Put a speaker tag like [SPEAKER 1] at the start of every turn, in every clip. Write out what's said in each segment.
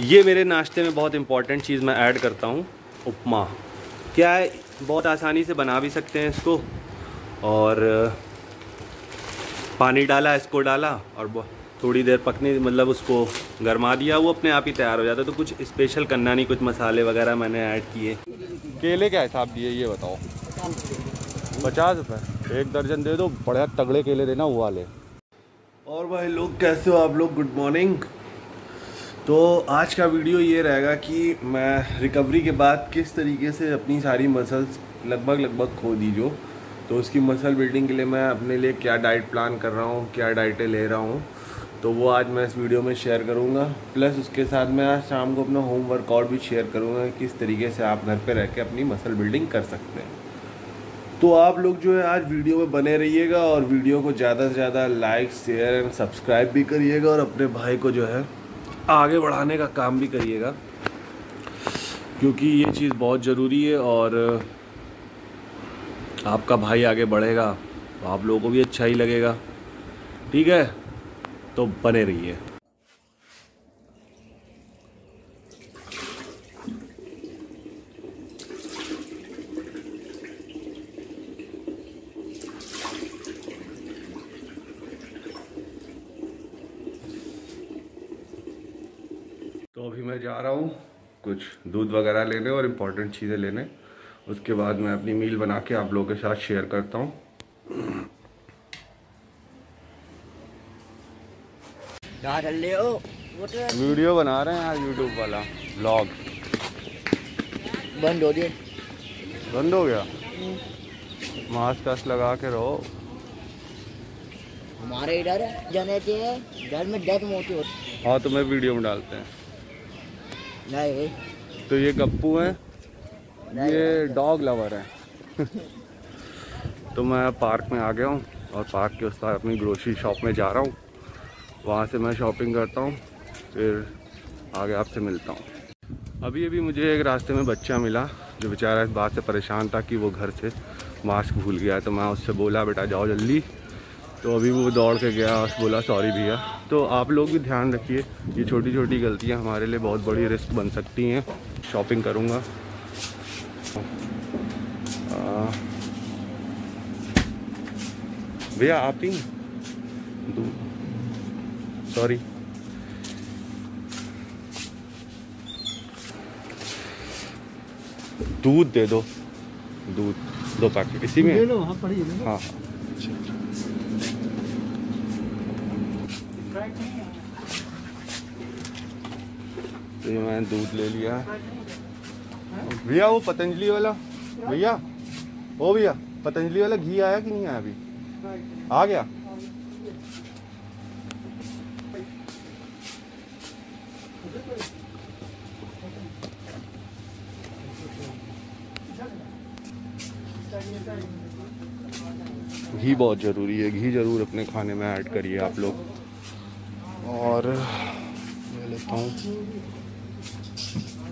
[SPEAKER 1] ये मेरे नाश्ते में बहुत इंपॉर्टेंट चीज़ मैं ऐड करता हूँ, उपमा। क्या है, बहुत आसानी से बना भी सकते हैं इसको। और, पानी डाला, इसको डाला और थोड़ी देर पकने मतलब उसको गरमा दिया। वो अपने आप ही तैयार हो जाता है तो कुछ स्पेशल करना नहीं, कुछ मसाले वगैरह मैंने ऐड किए। केले क्या हिसाब दिए ये बताओ। पचास रुपये एक दर्जन दे दो, बढ़िया तगड़े केले देना, वो वाले। और भाई लोग, कैसे हो आप लोग? गुड मॉर्निंग तो आज का वीडियो ये रहेगा कि मैं रिकवरी के बाद किस तरीके से अपनी सारी मसल्स लगभग लगभग खो दी जो। तो उसकी मसल बिल्डिंग के लिए मैं अपने लिए क्या डाइट प्लान कर रहा हूँ, क्या डाइटें ले रहा हूँ तो वो आज मैं इस वीडियो में शेयर करूँगा। प्लस उसके साथ मैं आज शाम को अपना होम वर्कआउट भी शेयर करूँगा किस तरीके से आप घर पर रह के अपनी मसल बिल्डिंग कर सकते हैं। तो आप लोग जो है आज वीडियो में बने रहिएगा और वीडियो को ज़्यादा से ज़्यादा लाइक शेयर एंड सब्सक्राइब भी करिएगा और अपने भाई को जो है आगे बढ़ाने का काम भी करिएगा, क्योंकि ये चीज़ बहुत ज़रूरी है और आपका भाई आगे बढ़ेगा तो आप लोगों को भी अच्छा ही लगेगा। ठीक है? तो बने रहिए तो अभी मैं जा रहा हूँ कुछ दूध वगैरह लेने और इम्पोर्टेंट चीज़ें लेने। उसके बाद मैं अपनी मील बना के आप लोगों के साथ शेयर करता हूँ। वीडियो बना रहे हैं यार यूट्यूब वाला ब्लॉग
[SPEAKER 2] बंद हो गया
[SPEAKER 1] बंद हो गया? मास्क वास्क लगा के रहो।
[SPEAKER 2] हमारे इधर जाने थे घर में डेथ मोटी होती
[SPEAKER 1] हाँ। तो मैं वीडियो में डालते हैं।
[SPEAKER 2] नहीं।
[SPEAKER 1] तो ये गप्पू हैं। ये डॉग लवर है। तो मैं पार्क में आ गया हूँ और पार्क के उस पार अपनी ग्रोसरी शॉप में जा रहा हूँ। वहाँ से मैं शॉपिंग करता हूँ फिर आगे आपसे मिलता हूँ। अभी अभी मुझे एक रास्ते में बच्चा मिला जो बेचारा इस बात से परेशान था कि वो घर से मास्क भूल गया तो मैं उससे बोला बेटा जाओ जल्दी। तो अभी वो दौड़ के गया और बोला सॉरी भैया। तो आप लोग भी ध्यान रखिए ये छोटी छोटी गलतियाँ हमारे लिए बहुत बड़ी रिस्क बन सकती हैं। शॉपिंग करूँगा। भैया आप ही सॉरी दूध दे दो। दूध दो पैकेट। इसी में? ले लो हाँ पढ़िए हाँ। तो ये मैंने दूध ले लिया। भैया, वो पतंजलि वाला। भैया, ओ भैया, पतंजलि वाला घी आया कि नहीं आया अभी? आ गया? घी बहुत ज़रूरी है। घी ज़रूर अपने खाने में ऐड करिए आप लोग। और मैं लेता हूँ।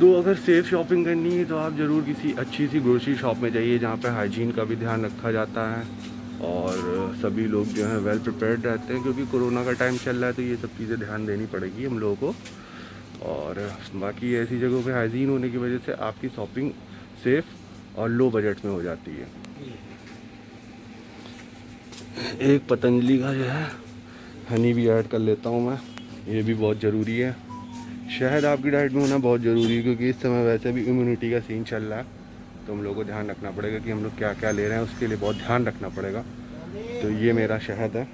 [SPEAKER 1] तो अगर सेफ़ शॉपिंग करनी है तो आप ज़रूर किसी अच्छी सी ग्रोसरी शॉप में जाइए जहाँ पे हाइजीन का भी ध्यान रखा जाता है। और सभी लोग जो हैं वेल प्रिपेयर्ड रहते हैं क्योंकि कोरोना का टाइम चल रहा है तो ये सब चीज़ें ध्यान देनी पड़ेगी हम लोगों को। और, बाकी ऐसी जगहों पे हाइजीन होने की वजह से आपकी शॉपिंग सेफ़ और लो बजट में हो जाती है। एक पतंजलि का जो है हनी भी ऐड कर लेता हूँ मैं। ये भी बहुत ज़रूरी है। शहद आपकी डाइट में होना बहुत ज़रूरी है क्योंकि इस समय वैसे भी इम्यूनिटी का सीन चल रहा है। तो हम लोग को ध्यान रखना पड़ेगा कि हम लोग क्या क्या ले रहे हैं उसके लिए बहुत ध्यान रखना पड़ेगा। तो ये मेरा शहद है।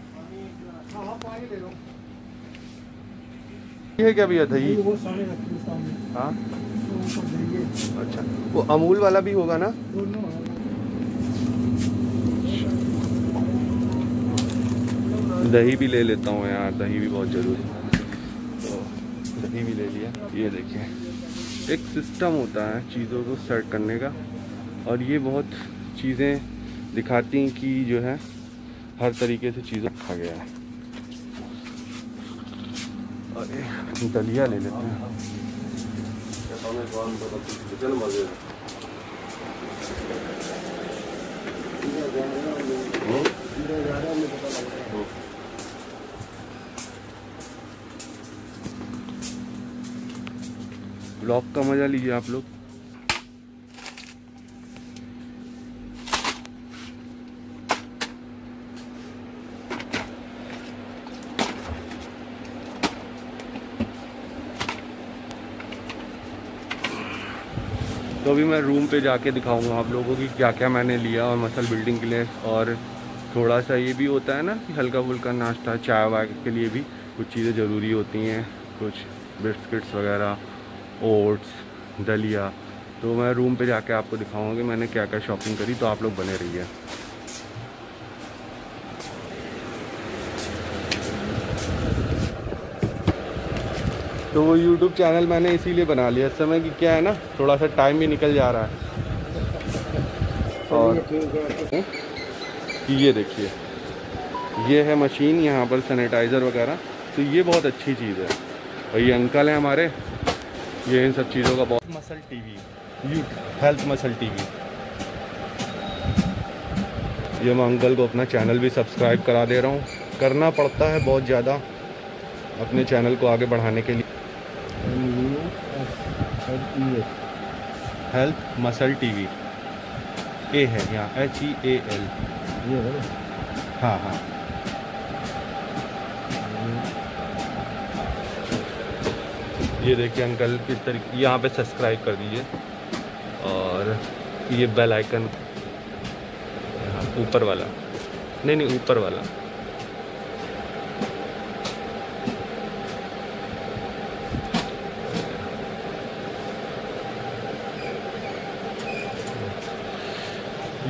[SPEAKER 1] ये क्या भैया दही? हाँ अच्छा। वो अमूल वाला भी होगा ना? दही भी ले लेता हूँ यार दही भी बहुत ज़रूरी है। तो भी ले लिया। ये देखिए। एक सिस्टम होता है चीज़ों को सेट करने का। और ये बहुत चीज़ें दिखाती हैं कि जो है, हर तरीके से चीज़ें रखा गया है। और दलिया ले लेते हैं। ब्लॉग का मज़ा लीजिए आप लोग। तो अभी मैं रूम पे जाके दिखाऊँगा आप लोगों कि क्या क्या मैंने लिया और मसल बिल्डिंग के लिए और थोड़ा सा ये भी होता है ना कि हल्का फुल्का नाश्ता चाय वाय के लिए भी कुछ चीज़ें ज़रूरी होती हैं, कुछ बिस्किट्स वगैरह। ओट्स, दलिया। तो मैं रूम पे जाके आपको दिखाऊँगा कि मैंने क्या क्या शॉपिंग करी तो आप लोग बने रहिए। तो वो यूट्यूब चैनल मैंने इसीलिए बना लिया, इस समय कि क्या है ना थोड़ा सा टाइम भी निकल जा रहा है। और ये देखिए, ये है मशीन यहाँ पर सैनिटाइज़र वगैरह। तो ये बहुत अच्छी चीज़ है। और ये अंकल हैं हमारे ये इन सब चीज़ों का बहुत muscle TV you health muscle TV ये मैं अंकल को अपना चैनल भी सब्सक्राइब करा दे रहा हूँ। करना पड़ता है बहुत ज़्यादा अपने चैनल को आगे बढ़ाने के लिए। हेल्थ मसल टीवी ए है यहाँ एच ई ए एल हाँ हाँ। ये देखिए अंकल किस तरीके यहाँ पे सब्सक्राइब कर दीजिए। और ये बेल आइकन ऊपर वाला। नहीं नहीं, ऊपर वाला।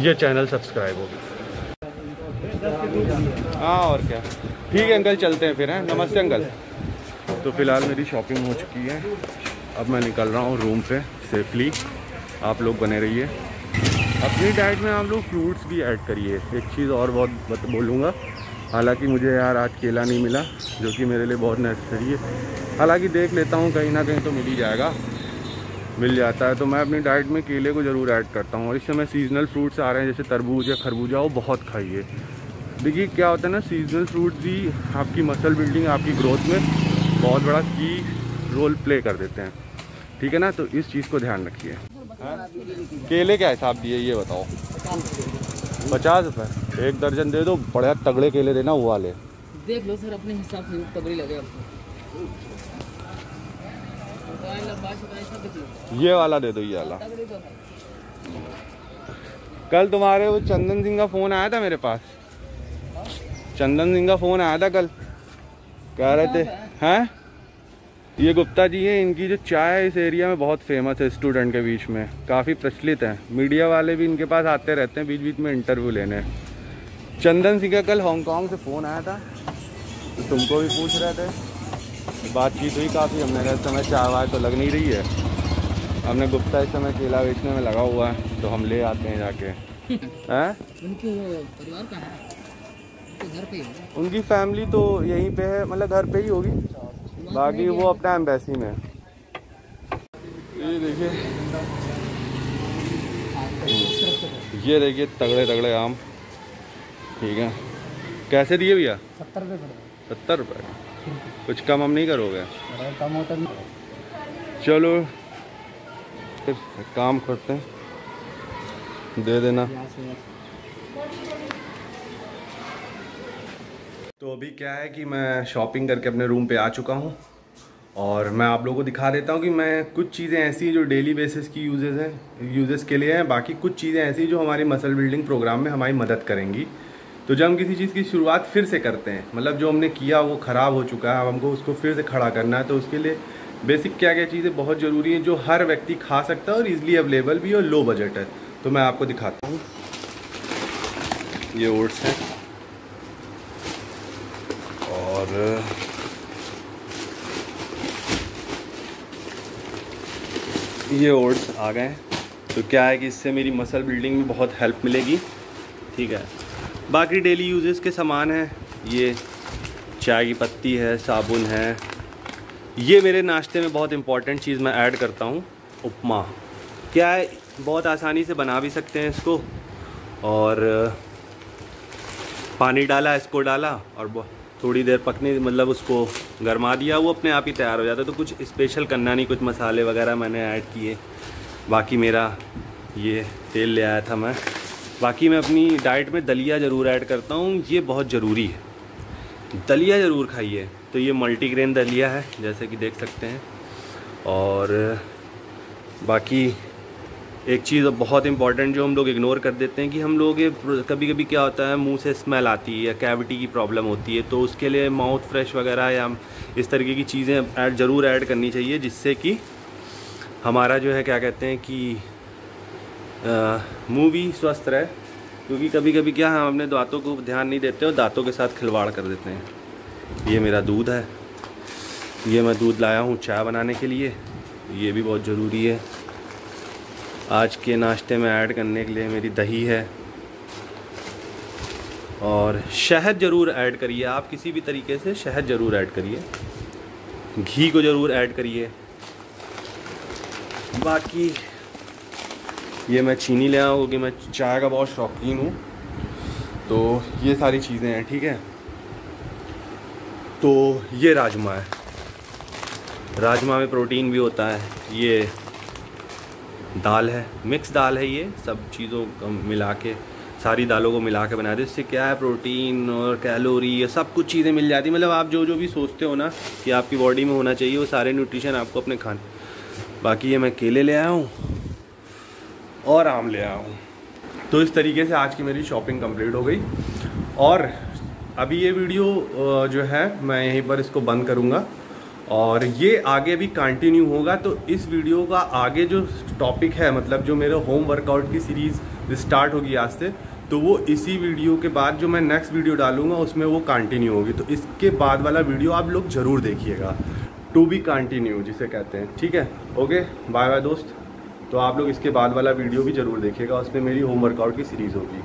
[SPEAKER 1] ये चैनल सब्सक्राइब होगी। हाँ और क्या? ठीक है अंकल चलते हैं फिर, हैं? नमस्ते अंकल तो फ़िलहाल मेरी शॉपिंग हो चुकी है। अब मैं निकल रहा हूँ रूम पे सेफली आप लोग बने रहिए। अपनी डाइट में आप लोग फ्रूट्स भी ऐड करिए। एक चीज़ और बहुत बोलूँगा। हालाँकि मुझे यार आज केला नहीं मिला, जो कि मेरे लिए बहुत नेसेसरी है। हालाँकि देख लेता हूँ, कहीं ना कहीं तो मिल ही जाएगा। मिल जाता है। तो मैं अपनी डाइट में केले को ज़रूर ऐड करता हूँ। और इस समय सीजनल फ्रूट्स आ रहे हैं, जैसे तरबूज या खरबूजा, वो बहुत खाइए। देखिए, क्या होता है ना सीजनल फ्रूट भी आपकी मसल बिल्डिंग आपकी ग्रोथ में बहुत बड़ा की रोल प्ले कर देते हैं। ठीक है ना? तो इस चीज़ को ध्यान रखिए। केले क्या हिसाब दिए ये बताओ। पचास रुपये एक दर्जन दे दो बढ़िया तगड़े केले देना वो वाले।
[SPEAKER 2] देख लो सर अपने हिसाब से तगड़ी लगे आपको
[SPEAKER 1] ये वाला दे दो ये वाला। कल तुम्हारे वो चंदन सिंह का फ़ोन आया था मेरे पास। चंदन सिंह का फ़ोन आया था कल। कह रहे थे हैं? ये गुप्ता जी हैं इनकी जो चाय इस एरिया में बहुत फ़ेमस है स्टूडेंट के बीच में। काफ़ी प्रचलित हैं। मीडिया वाले भी इनके पास आते रहते हैं बीच बीच में इंटरव्यू लेने। चंदन सिंह का कल हांगकांग से फ़ोन आया था। तो तुमको भी पूछ रहे थे। बातचीत हुई काफ़ी हमने कहा इस समय चाय वाय तो लग नहीं रही है। हमने गुप्ता इस समय केला बेचने में लगा हुआ है तो हम ले आते हैं जाके। हैं
[SPEAKER 2] उनके परिवार कहाँ है उनके घर पे ही
[SPEAKER 1] उनकी फैमिली तो यहीं पे है मतलब घर पे ही होगी। बाकी वो अपना एम्बेसी में है। ये देखिए। ये देखिए तगड़े तगड़े आम। ठीक है। कैसे दिए भैया?
[SPEAKER 2] सत्तर रुपये
[SPEAKER 1] सत्तर रुपये कुछ कम हम नहीं करोगे?
[SPEAKER 2] कम होता नहीं।
[SPEAKER 1] चलो। फिर काम करते हैं। दे देना। तो अभी क्या है कि मैं शॉपिंग करके अपने रूम पे आ चुका हूँ और मैं आप लोगों को दिखा देता हूँ कि मैं कुछ चीज़ें ऐसी हैं जो डेली बेसिस की यूजेस हैं यूजेस के लिए हैं। बाकी कुछ चीज़ें ऐसी जो हमारी मसल बिल्डिंग प्रोग्राम में हमारी मदद करेंगी। तो जब हम किसी चीज़ की शुरुआत फिर से करते हैं मतलब जो हमने किया वो ख़राब हो चुका है, अब हमको उसको फिर से खड़ा करना है तो उसके लिए बेसिक क्या क्या चीज़ें बहुत ज़रूरी हैं जो हर व्यक्ति खा सकता है और ईजिली अवेलेबल भी और लो बजट है। तो मैं आपको दिखाता हूँ। ये ओट्स हैं। और ये ओट्स आ गए तो क्या है कि इससे मेरी मसल बिल्डिंग में बहुत हेल्प मिलेगी? ठीक है। बाकी डेली यूजेस के सामान हैं। ये चाय की पत्ती है, साबुन है। ये मेरे नाश्ते में बहुत इंपॉर्टेंट चीज़ मैं ऐड करता हूँ, उपमा। क्या है, बहुत आसानी से बना भी सकते हैं इसको। और, पानी डाला, इसको डाला और थोड़ी देर पकने मतलब उसको गरमा दिया, वो अपने आप ही तैयार हो जाता है। तो कुछ स्पेशल करना नहीं, कुछ मसाले वगैरह मैंने ऐड किए। बाकी मेरा ये तेल ले आया था मैं। बाकी मैं अपनी डाइट में दलिया ज़रूर ऐड करता हूँ, ये बहुत ज़रूरी है। दलिया ज़रूर खाइए। तो ये मल्टीग्रेन दलिया है, जैसे कि देख सकते हैं। और बाकी एक चीज़ बहुत इंपॉर्टेंट जो हम लोग इग्नोर कर देते हैं कि हम लोग कभी कभी क्या होता है, मुँह से स्मेल आती है या कैविटी की प्रॉब्लम होती है तो उसके लिए माउथ फ्रेश वगैरह या इस तरीके की चीज़ें ऐड ज़रूर ऐड करनी चाहिए, जिससे कि हमारा जो है, क्या कहते हैं कि मुँह भी स्वस्थ रहे, क्योंकि कभी कभी क्या हम अपने दांतों को ध्यान नहीं देते और दांतों के साथ खिलवाड़ कर देते हैं। ये मेरा दूध है। ये मैं दूध लाया हूँ चाय बनाने के लिए। ये भी बहुत ज़रूरी है। आज के नाश्ते में ऐड करने के लिए मेरी दही है। और शहद ज़रूर ऐड करिए। आप किसी भी तरीके से शहद ज़रूर ऐड करिए। घी को ज़रूर ऐड करिए। बाकी ये मैं चीनी ले आऊँ क्योंकि मैं चाय का बहुत शौकीन हूँ। तो ये सारी चीज़ें हैं, ठीक है? तो ये राजमा है। राजमा में प्रोटीन भी होता है। ये दाल है मिक्स दाल है ये, सब चीज़ों को मिला के, सारी दालों को मिला के बना दे इससे क्या है प्रोटीन और कैलोरी ये सब कुछ चीज़ें मिल जाती मतलब आप जो जो भी सोचते हो ना कि आपकी बॉडी में होना चाहिए, वो सारे न्यूट्रिशन आपको अपने खाने। बाकी ये मैं केले ले आया हूँ और आम ले आया हूँ। तो इस तरीके से आज की मेरी शॉपिंग कंप्लीट हो गई। और अभी ये वीडियो जो है, मैं यहीं पर इसको बंद करूँगा। और ये आगे भी कंटिन्यू होगा तो इस वीडियो का आगे जो टॉपिक है मतलब जो मेरे होम वर्कआउट की सीरीज़ स्टार्ट होगी आज से तो वो इसी वीडियो के बाद जो मैं नेक्स्ट वीडियो डालूँगा, उसमें वो कंटिन्यू होगी। तो इसके बाद वाला वीडियो आप लोग ज़रूर देखिएगा। टू बी कंटिन्यू जिसे कहते हैं। ठीक है? ओके बाय बाय दोस्त। तो आप लोग इसके बाद वाला वीडियो भी ज़रूर देखिएगा, उसमें मेरी होम वर्कआउट की सीरीज़ होगी।